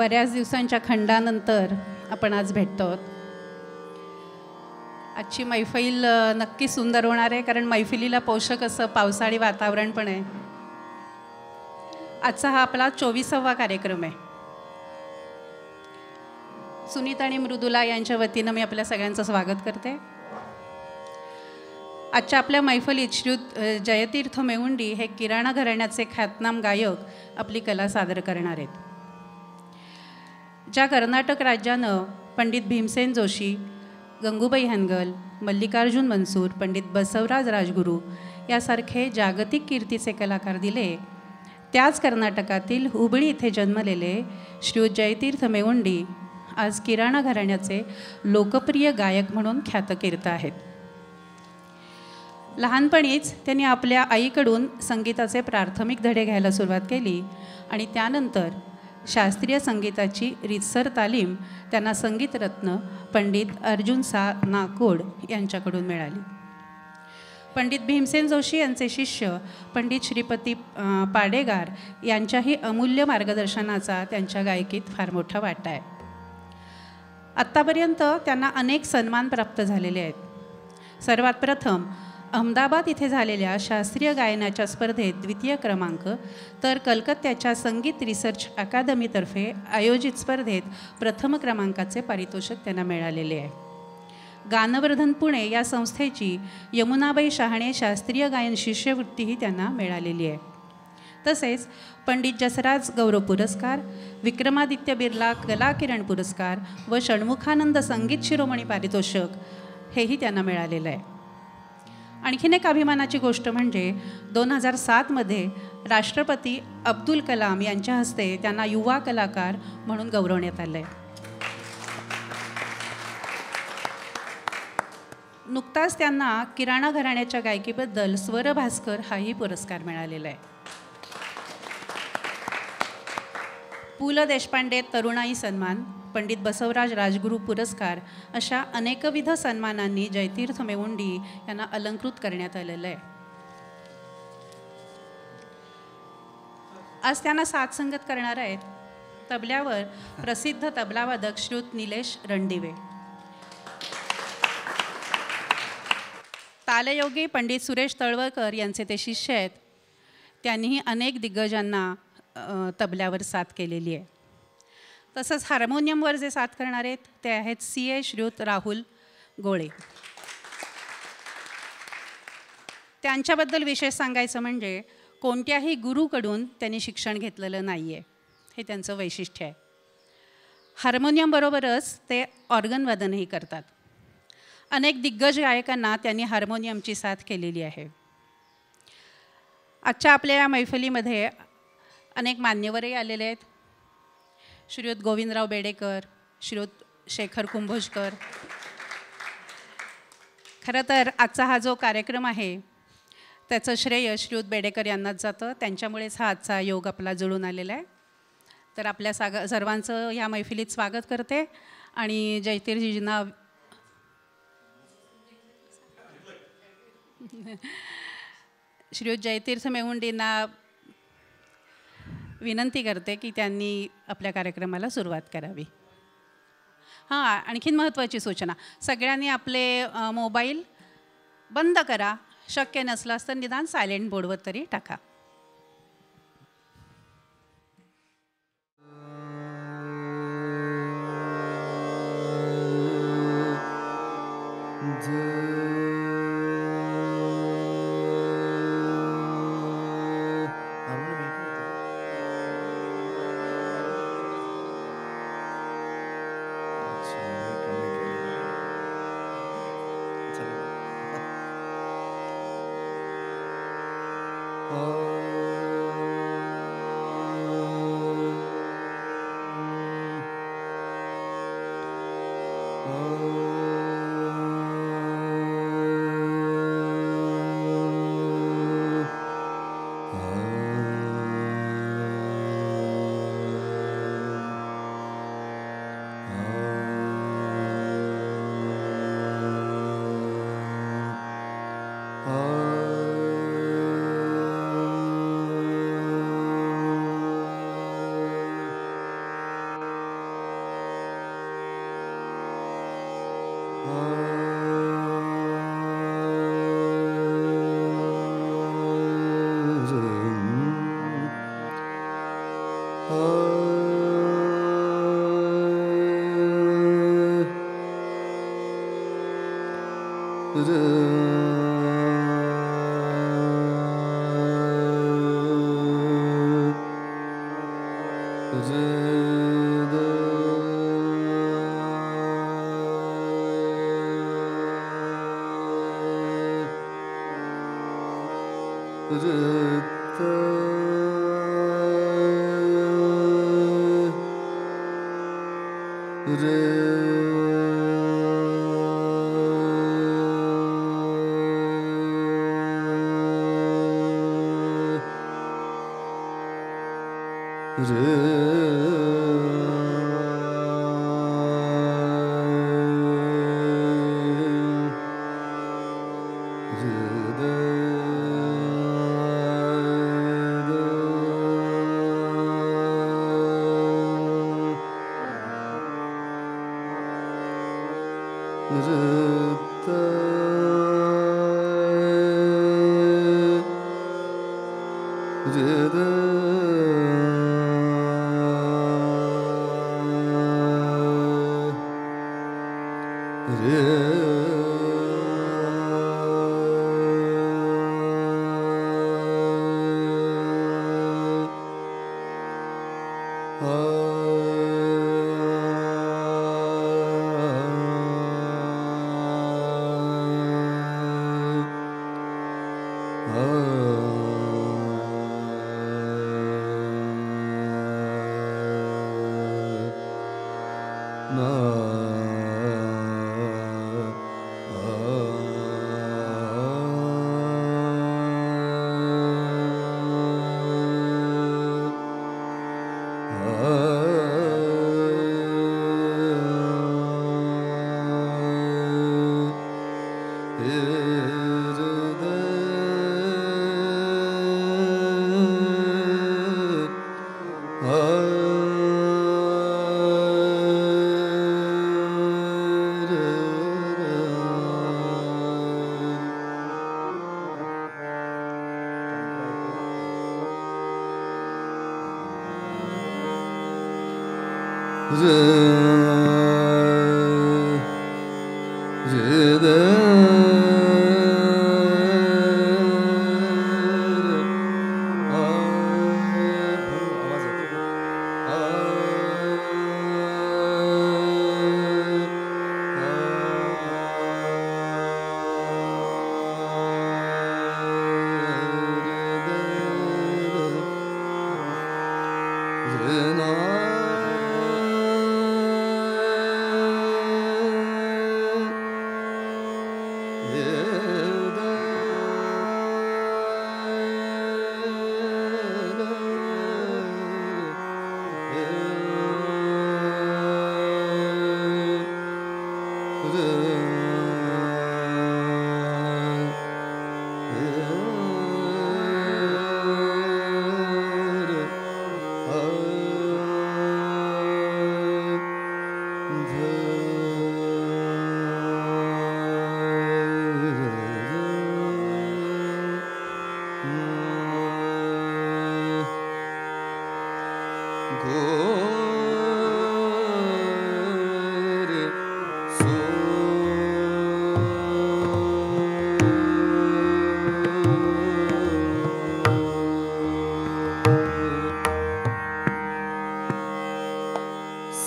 बऱ्याच दिवसांच्या खंडानंतर आपण आज भेटतो. आजची मैफिल नक्की सुंदर होणार आहे कारण मैफिलीला पोषक असं पावसाळी वातावरण पण आहे. आजचा हा आपला चोवीसावा कार्यक्रम आहे. सुनीता आणि मृदुला यांच्या वतीनं मी आपल्या सगळ्यांचं स्वागत करते. आजच्या आपल्या मैफलीत श्री जयतीर्थ मेवुंडी हे किराणा घराण्याचे ख्यातनाम गायक आपली कला सादर करणार आहेत. ज्या कर्नाटक राज्यानं पंडित भीमसेन जोशी गंगूबाई हनगल मल्लिकार्जुन मनसूर पंडित बसवराज राजगुरू यासारखे जागतिक कीर्तीचे कलाकार दिले त्याच कर्नाटकातील हुबळी इथे जन्मलेले श्री जयतीर्थ मेवुंडी आज किराणा घराण्याचे लोकप्रिय गायक म्हणून ख्यातकीर्त आहेत. लहानपणीच त्यांनी आपल्या आईकडून संगीताचे प्राथमिक धडे घ्यायला सुरुवात केली आणि त्यानंतर शास्त्रीय संगीताची रितसर तालीम त्यांना संगीतरत्न पंडित अर्जुन सा नाकोड यांच्याकडून मिळाली. पंडित भीमसेन जोशी यांचे शिष्य पंडित श्रीपती पाडेगार यांच्याही अमूल्य मार्गदर्शनाचा त्यांच्या गायकीत फार मोठा वाटा आहे. आत्तापर्यंत त्यांना अनेक सन्मान प्राप्त झालेले आहेत. सर्वात प्रथम अहमदाबाद इथे झालेल्या शास्त्रीय गायनाच्या स्पर्धेत द्वितीय क्रमांक तर कलकत्त्याच्या संगीत रिसर्च अकादमीतर्फे आयोजित स्पर्धेत प्रथम क्रमांकाचे पारितोषिक त्यांना मिळालेले आहे. गानवर्धन पुणे या संस्थेची यमुनाबाई शहाणे शास्त्रीय गायन शिष्यवृत्तीही त्यांना मिळालेली आहे. तसेच पंडित जसराज गौरव पुरस्कार विक्रमादित्य बिर्ला कला किरण पुरस्कार व षण्मुखानंद संगीत शिरोमणी पारितोषिक हेही त्यांना मिळालेलं आहे. आणखीन एक अभिमानाची गोष्ट म्हणजे दोन हजार सातमध्ये राष्ट्रपती अब्दुल कलाम यांच्या हस्ते त्यांना युवा कलाकार म्हणून गौरवण्यात आलं आहे नुकताच त्यांना किराणा घराण्याच्या गायकीबद्दल स्वर भास्कर हाही पुरस्कार मिळालेला आहे. पु ल देशपांडे तरुणाई सन्मान पंडित बसवराज राजगुरू पुरस्कार अशा अनेकविध सन्मानांनी जयतीर्थ मेवुंडी यांना अलंकृत करण्यात आलेलं आहे. आज त्यांना साथ संगत करणार आहेत तबल्यावर प्रसिद्ध तबलावादक श्रुत निलेश रणदिवे. तालयोगी पंडित सुरेश तळवळकर यांचे ते शिष्य आहेत. त्यांनीही अनेक दिग्गजांना तबल्यावर साथ केलेली आहे. तसंच हार्मोनियमवर जे साथ करणार आहेत ते आहेत सी ए श्रुत राहुल गोळे. त्यांच्याबद्दल विशेष सांगायचं म्हणजे कोणत्याही गुरुकडून त्यांनी शिक्षण घेतलेलं नाही आहे हे त्यांचं वैशिष्ट्य आहे. हार्मोनियमबरोबरच ते ऑर्गनवादनही करतात. अनेक दिग्गज गायकांना त्यांनी हार्मोनियमची साथ केलेली आहे. आजच्या आपल्या या मैफलीमध्ये अनेक मान्यवरही आलेले आहेत. श्रीयुत गोविंदराव बेडेकर श्रीयुत शेखर कुंभोजकर. खरं तर आजचा हा जो कार्यक्रम आहे त्याचं श्रेय श्रीयुत बेडेकर यांनाच जातं. त्यांच्यामुळेच हा आजचा योग आपला जुळून आलेला आहे. तर आपल्या साग सर्वांचं ह्या मैफिलीत स्वागत करते आणि जयतीरजींना श्रीयुत जयतीर्थ मेवुंडींना विनंती करते की त्यांनी आपल्या कार्यक्रमाला सुरुवात करावी. हां आणखीन महत्त्वाची सूचना. सगळ्यांनी आपले मोबाईल बंद करा. शक्य नसल्यास तर निदान सायलेंट बोर्डवर तरी टाका. Oh.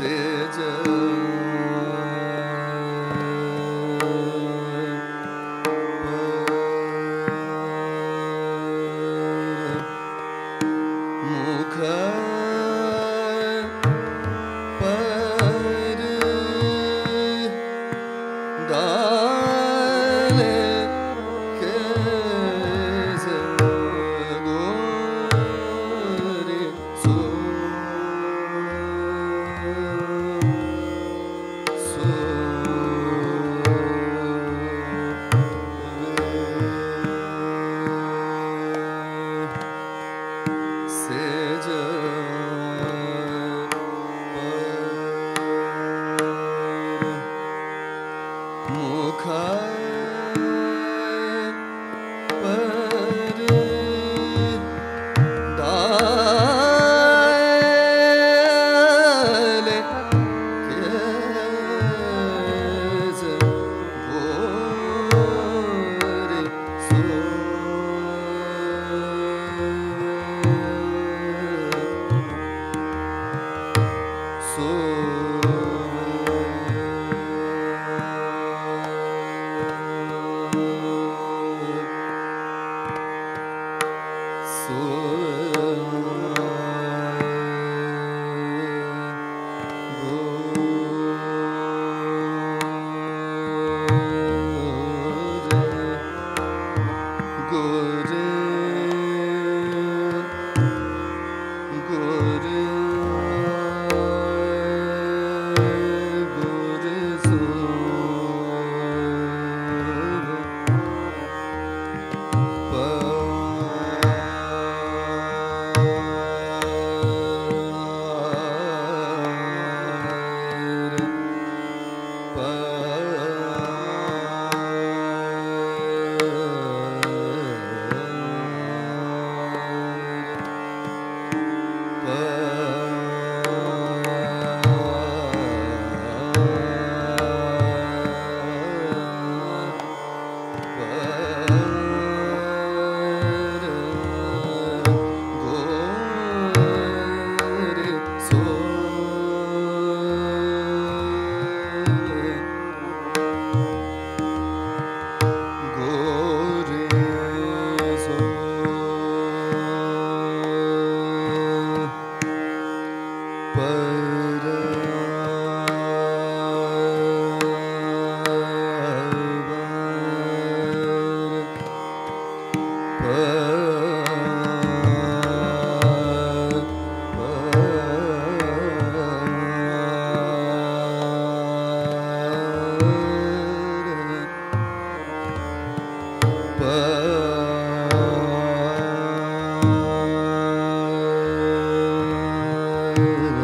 message. love.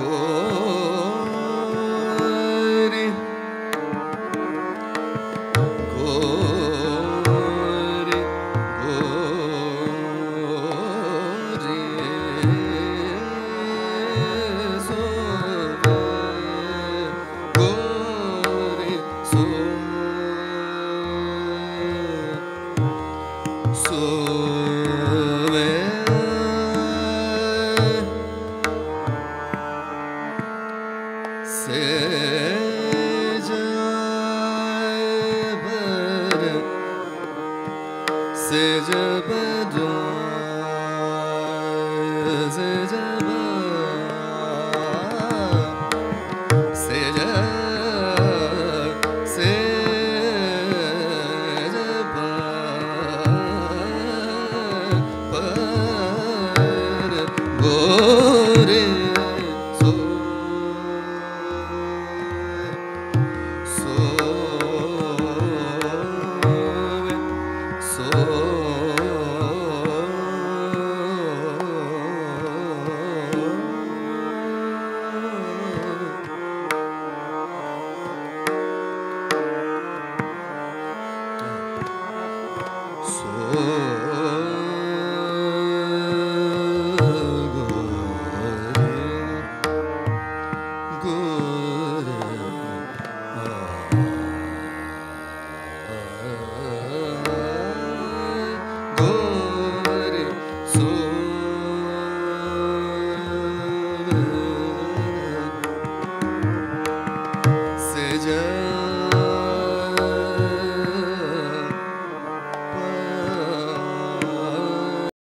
Oh. secde bedon